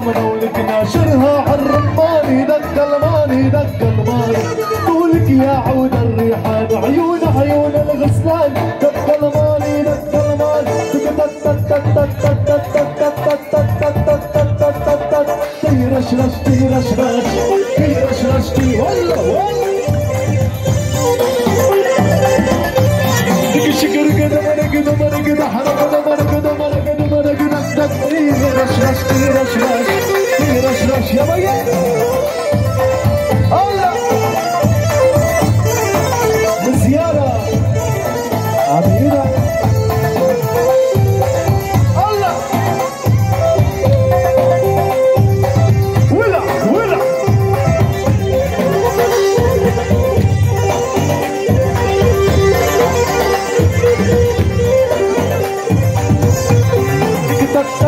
طولك ناشرها عالرماني دق الماني دق الماني طولك يا عود الريحان عيون عيون الغسلان دق الماني دق الماني تيرش رش تيرش رش تيرش رش تي والله والله شكر كده مرة كده مرة تيرش رش تيرش رش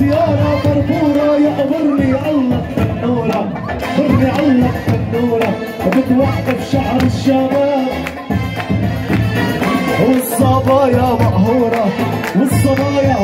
ديارة بربورة يا عمرني الله فنورة عمرني الله فنورة بتوقف شعر الشباب والصبايا مقهورة والصبايا